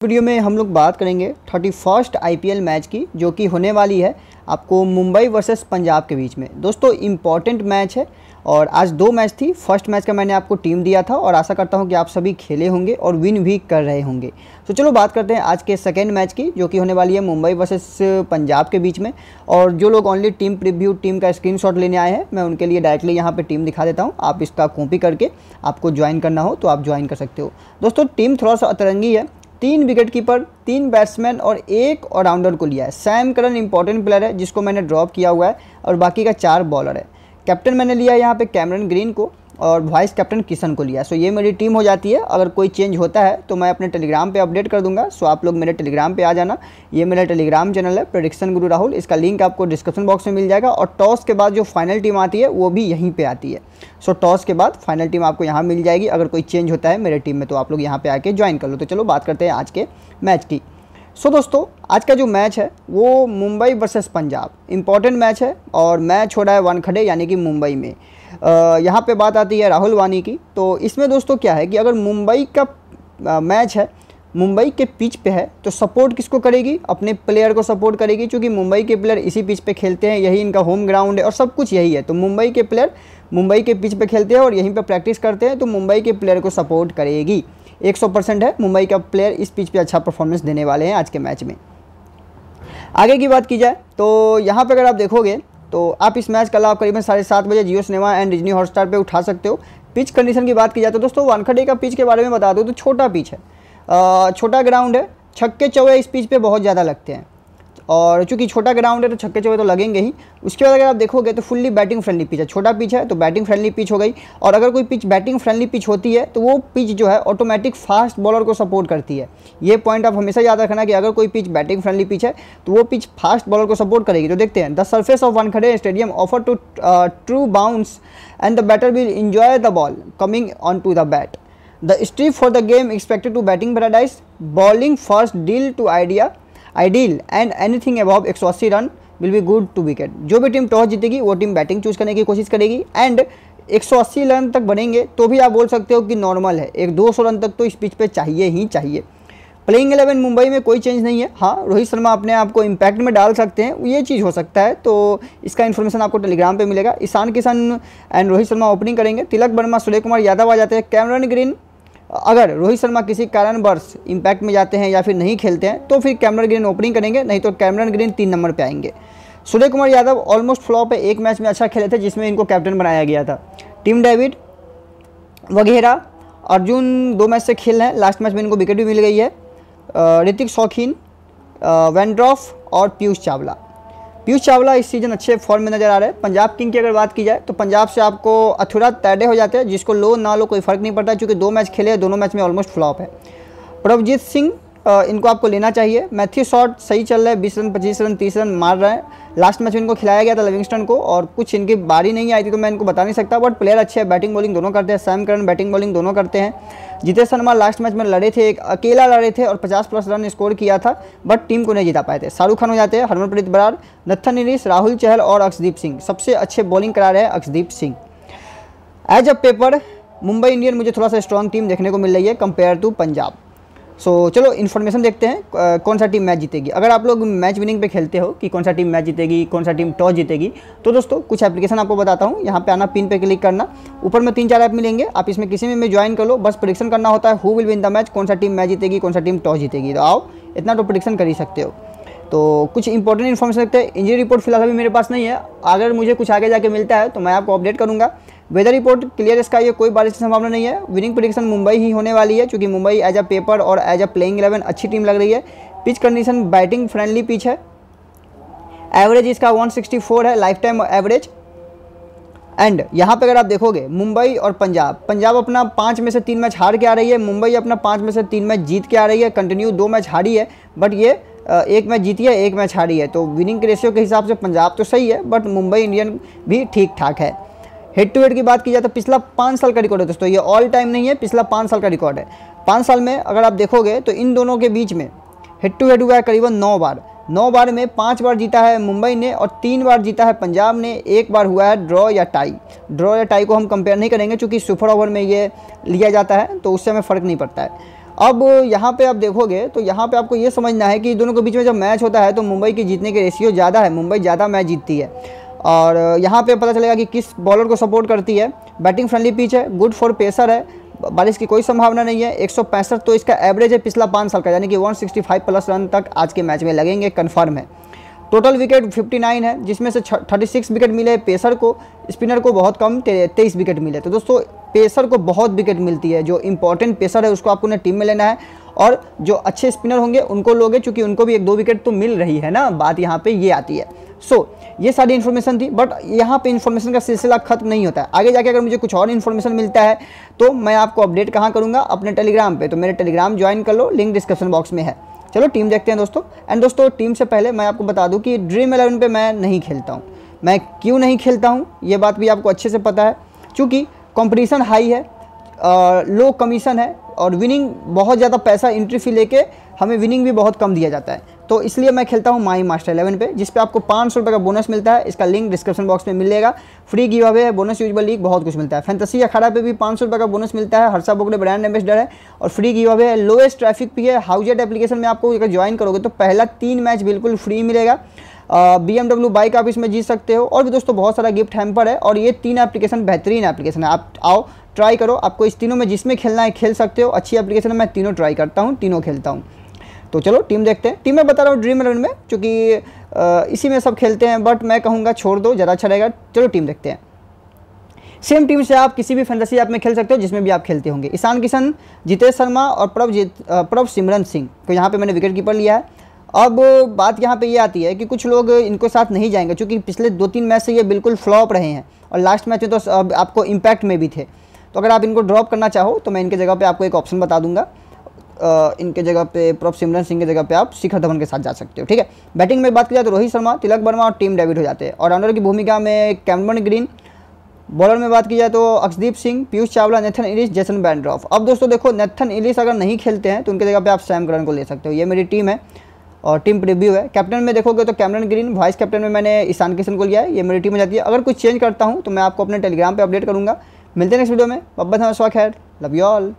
Video में हम लोग बात करेंगे थर्टी फ़र्स्ट आईपीएल मैच की, जो कि होने वाली है आपको मुंबई वर्सेस पंजाब के बीच में। दोस्तों इंपॉर्टेंट मैच है और आज दो मैच थी। फ़र्स्ट मैच का मैंने आपको टीम दिया था और आशा करता हूँ कि आप सभी खेले होंगे और विन भी कर रहे होंगे। तो चलो बात करते हैं आज के सेकेंड मैच की, जो कि होने वाली है मुंबई वर्सेस पंजाब के बीच में। और जो लोग ऑनली टीम प्रिव्यू टीम का स्क्रीन लेने आए हैं, मैं उनके लिए डायरेक्टली यहाँ पर टीम दिखा देता हूँ। आप इसका कॉपी करके आपको ज्वाइन करना हो तो आप ज्वाइन कर सकते हो। दोस्तों टीम थोड़ा सा अतरंगी है। तीन विकेट कीपर तीन बैट्समैन और एक ऑलराउंडर को लिया है। सैम करन इंपॉर्टेंट प्लेयर है, जिसको मैंने ड्रॉप किया हुआ है और बाकी का चार बॉलर है। कैप्टन मैंने लिया है यहाँ पे कैमरन ग्रीन को। और वाइस कैप्टन किशन को लिया। सो ये मेरी टीम हो जाती है। अगर कोई चेंज होता है तो मैं अपने टेलीग्राम पे अपडेट कर दूँगा। सो आप लोग मेरे टेलीग्राम पे आ जाना। ये मेरा टेलीग्राम चैनल है प्रोडिक्शन गुरु राहुल इसका लिंक आपको डिस्क्रिप्शन बॉक्स में मिल जाएगा। और टॉस के बाद जो फाइनल टीम आती है वो भी यहीं पर आती है। सो टॉस के बाद फाइनल टीम आपको यहाँ मिल जाएगी। अगर कोई चेंज होता है मेरे टीम में तो आप लोग यहाँ पर आके ज्वाइन कर लो। तो चलो बात करते हैं आज के मैच की। सो so, दोस्तों आज का जो मैच है वो Mumbai versus Punjab. Important match है और मैच हो रहा है वानखड़े यानी कि मुंबई में। यहाँ पे बात आती है राहुल वानी की। तो इसमें दोस्तों क्या है कि अगर मुंबई का मैच है, मुंबई के पिच पे है तो सपोर्ट किसको करेगी? अपने प्लेयर को सपोर्ट करेगी, क्योंकि मुंबई के प्लेयर इसी पिच पे खेलते हैं, यही इनका होम ग्राउंड है और सब कुछ यही है। तो मुंबई के प्लेयर मुंबई के पिच पे खेलते हैं और यहीं पे प्रैक्टिस करते हैं तो मुंबई के प्लेयर को सपोर्ट करेगी। 100 परसेंट है, मुंबई का प्लेयर इस पिच पे अच्छा परफॉर्मेंस देने वाले हैं आज के मैच में। आगे की बात की जाए तो यहाँ पर अगर आप देखोगे तो आप इस मैच का लाभ करीबन साढ़े सात बजे Jio cinema and Disney Hotstar पे उठा सकते हो। पिच कंडीशन की बात की जाए तो दोस्तों, वानखड़े का पिच के बारे में बता दो तो छोटा पिच है। छोटा ग्राउंड है, छक्के चौवे इस पिच पर बहुत ज़्यादा लगते हैं। और चूँकि छोटा ग्राउंड है तो छक्के चौके तो लगेंगे ही। उसके बाद अगर आप देखोगे तो फुल्ली बैटिंग फ्रेंडली पिच है। छोटा पिच है तो बैटिंग फ्रेंडली पिच हो गई। और अगर कोई पिच बैटिंग फ्रेंडली पिच होती है तो वो पिच जो है ऑटोमेटिक फास्ट बॉलर को सपोर्ट करती है। ये पॉइंट आप हमेशा याद रखना कि अगर कोई पिच बैटिंग फ्रेंडली पिच है तो वो पिच फास्ट बॉलर को सपोर्ट करेगी। तो देखते हैं। The surface of Wankhede stadium offer to true bounce and the batter will enjoy the ball coming on to the bat the strip for the game expected to batting paradise bowling first deal to idea ideal and anything above एक run will be good to wicket जो भी team toss जीतेगी, वो team batting choose करने की कोशिश करेगी and 180 run तक बनेंगे तो भी आप बोल सकते हो कि नॉर्मल है। एक 200 रन तक तो इस पिच पे चाहिए ही चाहिए। प्लेइंग एलेवन मुंबई में कोई चेंज नहीं है। हाँ रोहित शर्मा अपने आप को इम्पैक्ट में डाल सकते हैं, ये चीज़ हो सकता है तो इसका इन्फॉर्मेशन आपको टेलीग्राम पे मिलेगा। ईशान किशन एंड रोहित शर्मा ओपनिंग करेंगे। तिलक वर्मा सूर्य कुमार यादव आ जाते हैं। कैमरन ग्रीन अगर रोहित शर्मा किसी कारणवश इम्पैक्ट में जाते हैं या फिर नहीं खेलते हैं तो फिर कैमरन ग्रीन ओपनिंग करेंगे, नहीं तो कैमरन ग्रीन तीन नंबर पर आएँगे। सूर्य कुमार यादव ऑलमोस्ट फ्लॉप है एक मैच में अच्छा खेले थे, जिसमें इनको कैप्टन बनाया गया था। टीम डेविड वगैरह, अर्जुन दो मैच से खेल रहे हैं लास्ट मैच में इनको विकेट भी मिल गई है। ऋतिक शौकीन वेंड्रॉफ और पीयूष चावला। पीयूष चावला इस सीज़न अच्छे फॉर्म में नज़र आ रहे हैं। पंजाब किंग की अगर बात की जाए तो पंजाब से आपको अथुरा तैडे हो जाते हैं, जिसको लो ना लो कोई फ़र्क नहीं पड़ता, क्योंकि दो मैच खेले दोनों मैच में ऑलमोस्ट फ्लॉप है। प्रभजीत सिंह इनको आपको लेना चाहिए। मैथ्यू शॉट सही चल रहा है, बीस रन, पच्चीस रन, तीस रन मार रहे हैं। लास्ट मैच में इनको खिलाया गया था लिविंगस्टन को और कुछ इनकी बारी नहीं आई थी तो मैं इनको बता नहीं सकता बट प्लेयर अच्छे हैं बैटिंग बॉलिंग दोनों करते हैं सैम करन बैटिंग बॉलिंग दोनों करते हैं। जितेश शर्मा लास्ट मैच में लड़े थे, एक अकेला लड़े थे और 50 प्लस रन स्कोर किया था बट टीम को नहीं जीता पाए थे। शाहरुख खान हो जाते हैं, हरमनप्रीत बरार, नत्थन निरीस राहुल चहल और अक्षदीप सिंह। सबसे अच्छे बॉलिंग करा रहे हैं Akshdeep Singh. As a paper Mumbai Indian मुझे थोड़ा सा स्ट्रॉन्ग टीम देखने को मिल रही है compare to Punjab. So so, चलो इन्फॉर्मेशन देखते हैं कौन सा टीम मैच जीतेगी। अगर आप लोग मैच विनिंग पे खेलते हो कि कौन सा टीम मैच जीतेगी कौन सा टीम टॉस जीतेगी तो दोस्तों कुछ एप्लीकेशन आपको बताता हूँ। यहाँ पे आना पिन पे क्लिक करना। ऊपर में तीन चार ऐप मिलेंगे। आप इसमें किसी में भी ज्वाइन कर लो। बस प्रोडिक्शन करना होता है who will win the match कौन सा टीम मैच जीतेगी कौन सा टीम टॉस जीतेगी। तो आओ इतना तो प्रोडिक्शन कर ही सकते हो। तो कुछ इंपॉर्टेंट इन्फॉर्मेशन देखते हैं। इंजरी रिपोर्ट फ़िलहाल अभी मेरे पास नहीं है। अगर मुझे कुछ आगे जाके मिलता है तो मैं आपको अपडेट करूँगा। वेदर रिपोर्ट क्लियर इसका ये कोई बारिश की संभावना नहीं है। विनिंग प्रोडिक्शन मुंबई ही होने वाली है, क्योंकि मुंबई एज अ पेपर और एज अ प्लेइंग इलेवन अच्छी टीम लग रही है। Pitch condition batting friendly pitch है। एवरेज इसका 164 है लाइफ टाइम एवरेज एंड यहाँ पे अगर आप देखोगे, मुंबई और पंजाब पंजाब अपना पाँच में से तीन मैच हार के आ रही है, मुंबई अपना पाँच में से तीन मैच जीत के आ रही है कंटिन्यू दो मैच हारी है बट ये एक मैच जीती है, एक मैच हारी है। तो विनिंग रेशियो के हिसाब से पंजाब तो सही है बट मुंबई इंडियन भी ठीक ठाक है। हेड टू हेड की बात की जाए तो पिछला पाँच साल का रिकॉर्ड है दोस्तों, ये ऑल टाइम नहीं है, पिछला पाँच साल का रिकॉर्ड है। पाँच साल में अगर आप देखोगे तो इन दोनों के बीच में हेड टू हेड हुआ है करीबन नौ बार। नौ बार में पाँच बार जीता है मुंबई ने और तीन बार जीता है पंजाब ने। एक बार हुआ है ड्रॉ या टाई ड्रॉ या टाई को हम कंपेयर नहीं करेंगे क्योंकि सुपर ओवर में ये लिया जाता है तो उससे हमें फ़र्क नहीं पड़ता है। अब यहाँ पे आप देखोगे तो यहाँ पे आपको ये समझना है कि दोनों के बीच में जब मैच होता है तो मुंबई की जीतने की रेशियो ज़्यादा है, मुंबई ज़्यादा मैच जीतती है। और यहाँ पे पता चलेगा कि किस बॉलर को सपोर्ट करती है। बैटिंग फ्रेंडली पिच है गुड फॉर पेसर है, बारिश की कोई संभावना नहीं है। एक सौ पैंसठ तो इसका एवरेज है पिछला पाँच साल का, यानी कि 165 प्लस रन तक आज के मैच में लगेंगे कन्फर्म है। टोटल विकेट 59 है, जिसमें से 36 विकेट मिले पेसर को स्पिनर को बहुत कम तेईस विकेट मिले। तो दोस्तों पेसर को बहुत विकेट मिलती है, जो इंपॉर्टेंट पेसर है, उसको आपको ने टीम में लेना है। और जो अच्छे स्पिनर होंगे, उनको लोगे चूँकि उनको भी एक दो विकेट तो मिल रही है ना, बात यहाँ पर ये आती है। सो so, ये सारी इन्फॉर्मेशन थी बट यहाँ पे इन्फॉर्मेशन का सिलसिला खत्म नहीं होता है। आगे जाके अगर मुझे कुछ और इन्फॉर्मेशन मिलता है तो मैं आपको अपडेट कहाँ करूँगा? अपने टेलीग्राम पे। तो मेरे टेलीग्राम ज्वाइन कर लो लिंक डिस्क्रिप्शन बॉक्स में है। चलो टीम देखते हैं दोस्तों। एंड दोस्तों टीम से पहले मैं आपको बता दूँ कि ड्रीम एलेवन पर मैं नहीं खेलता हूँ। मैं क्यों नहीं खेलता हूँ? ये बात भी आपको अच्छे से पता है। चूँकि कॉम्पिटिशन हाई है लो कमीशन है और विनिंग बहुत ज़्यादा पैसा एंट्री फ़ी लेके हमें विनिंग भी बहुत कम दिया जाता है। तो इसलिए मैं खेलता हूँ माई मास्टर इलेवन पे, जिस पे आपको पाँच सौ रुपये का बोनस मिलता है। इसका लिंक डिस्क्रिप्शन बॉक्स में मिलेगा। फ्री गिव अवे है बोनस यूजबल लीग बहुत कुछ मिलता है। फैंतसी अखाड़ा पे भी पाँच सौ रुपये का बोनस मिलता है। हर्षा बोगले ब्रांड एम्बेसडर है। और फ्री गिव अवे है लोएस्ट ट्रैफ़िक भी है हाउजेट एप्लीकेशन में आपको अगर ज्वाइन करोगे तो पहला तीन मैच बिल्कुल फ्री मिलेगा। बी एम डब्ल्यू बाइक आप इसमें जीत सकते हो। और भी दोस्तों, बहुत सारा गिफ्ट हैम्पर है। और ये तीन एप्लीकेशन बेहतरीन एप्लीकेशन है। आप आओ ट्राई करो। आपको इस तीनों में जिसमें खेलना है, खेल सकते हो। अच्छी एप्लीकेशन है, मैं तीनों ट्राई करता हूँ, तीनों खेलता हूँ। तो चलो टीम देखते हैं। टीम में बता रहा हूँ ड्रीम इलेवन में क्योंकि इसी में सब खेलते हैं बट मैं कहूँगा छोड़ दो, ज़्यादा अच्छा रहेगा। चलो टीम देखते हैं। सेम टीम से आप किसी भी फैंटेसी ऐप में खेल सकते हो, जिसमें भी आप खेलते होंगे। ईशान किशन, जितेश शर्मा और प्रभ जीत प्रभ सिमरन सिंह। को यहाँ पे मैंने विकेट कीपर लिया है। अब बात यहाँ पे ये यह आती है कि कुछ लोग इनको साथ नहीं जाएँगे क्योंकि पिछले दो तीन मैच से ये बिल्कुल फ्लॉप रहे हैं, और लास्ट मैच में तो आपको इम्पैक्ट में भी थे। तो अगर आप इनको ड्रॉप करना चाहो तो मैं इनके जगह पे आपको एक ऑप्शन बता दूँगा। इनके जगह पे प्रॉप सिमरन सिंह की जगह पे आप शिखर धवन के साथ जा सकते हो, ठीक है? बैटिंग में बात की जाए तो रोहित शर्मा, तिलक वर्मा और टीम डेविड हो जाते हैं। और ऑनर की भूमिका में कैमरन ग्रीन बॉलर में बात की जाए तो Akshdeep Singh, Piyush Chawla, Nathan Ellis, Jason Behrendorff अब दोस्तों देखो, नेथन इलिस अगर नहीं खेलते हैं तो उनके जगह पे आप सैम करन को ले सकते हो। ये मेरी टीम है और टीम प्रिव्यू है। कैप्टन में देखोगे तो कैमरन ग्रीन वाइस कैप्टन में मैंने ईशान किशन को लिया है। ये मेरी टीम में जाती है। अगर कुछ चेंज करता हूँ तो मैं आपको अपने टेलीग्राम पर अपडेट करूँगा। मिलते हैं नेक्स्ट वीडियो में। बब्बा था खैर। Love you all